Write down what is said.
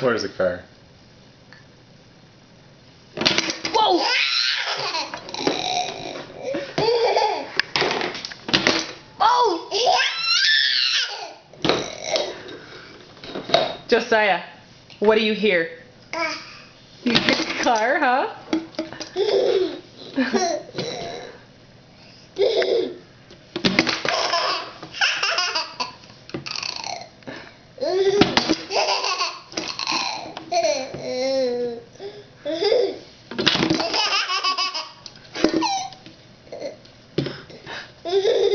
Where's the car? Josiah, what do you hear? Ah. You hear the car, huh? Mm-hmm.